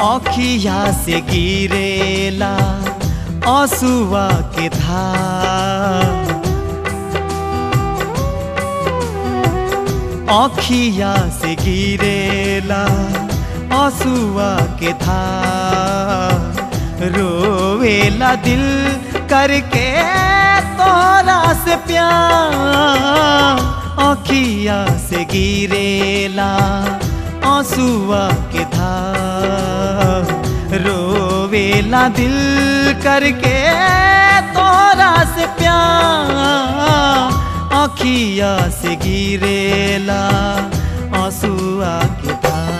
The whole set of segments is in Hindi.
से गिरेला आंसुआ के धार। आँखिया से गिरेला आंसुआ के धार। रोवेला दिल करके तोरा से प्यार आँखिया से गिरेला आंसुआ के था। रोवेला दिल करके तोरा से प्यार। आखिया से गिरेला आंसुआ के धार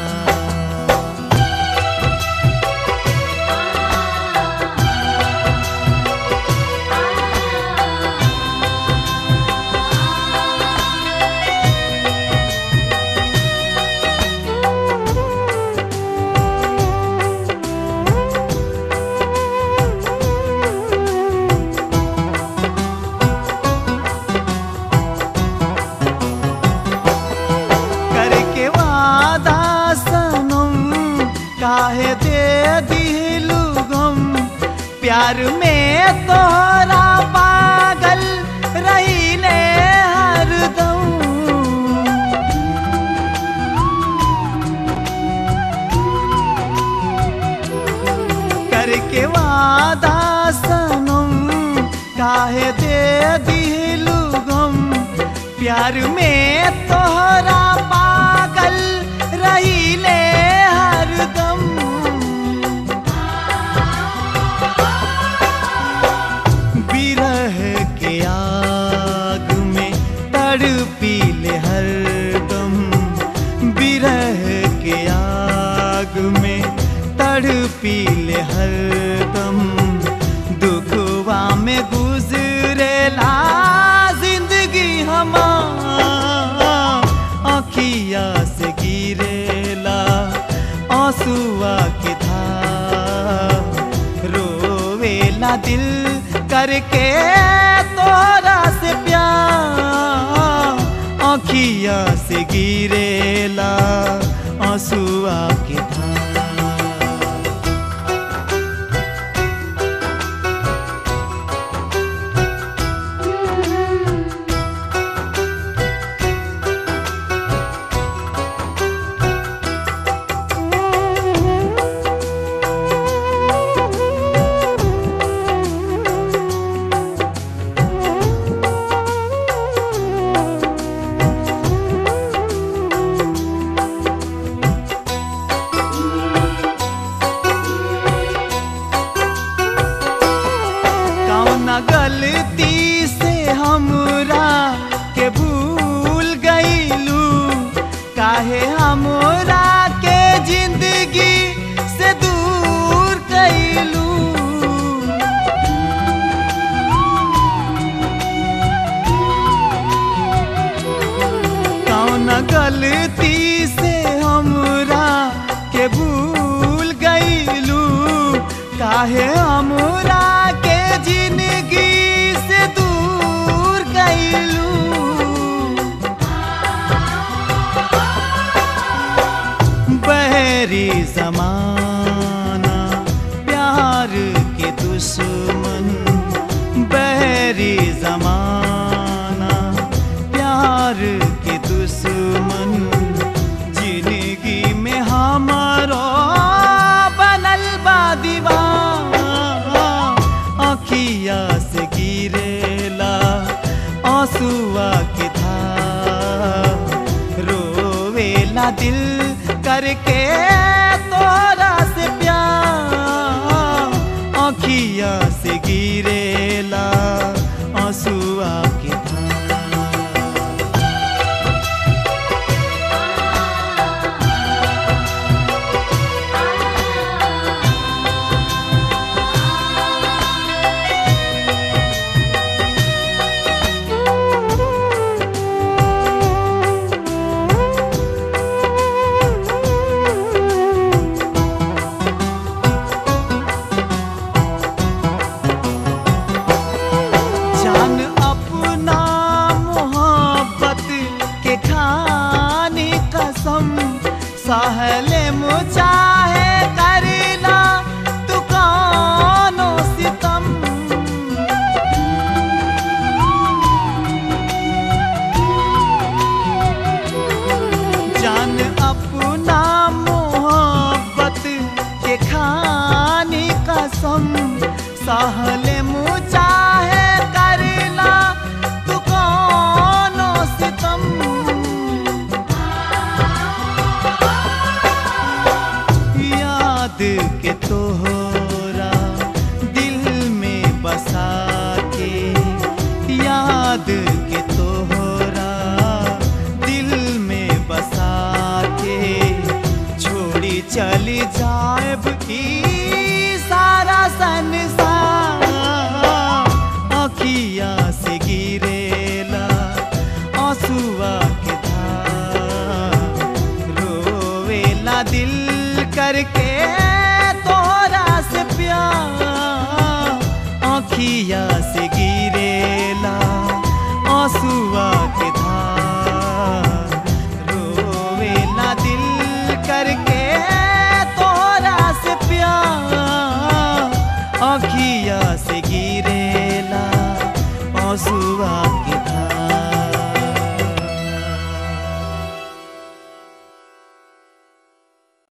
प्यार में तोरा पागल रहीले हरदम करके वादा सनम, काहे दे दिलू गम। प्यार में तोहरा पागल रहीले हरदम बिरह तड़पीले हरदम दुखवा में गुजरेला ज़िंदगी हमार। आँखिया से गिरेला, आंसुआ के धार। रोवेला दिल करके तोरा से प्यार। आँखिया से गिरेला गलती से हमरा के भूल गईलू काहे सहले मुचा। याद के तोहरा दिल में बसा के छोड़ी चली जाए की सारा संसार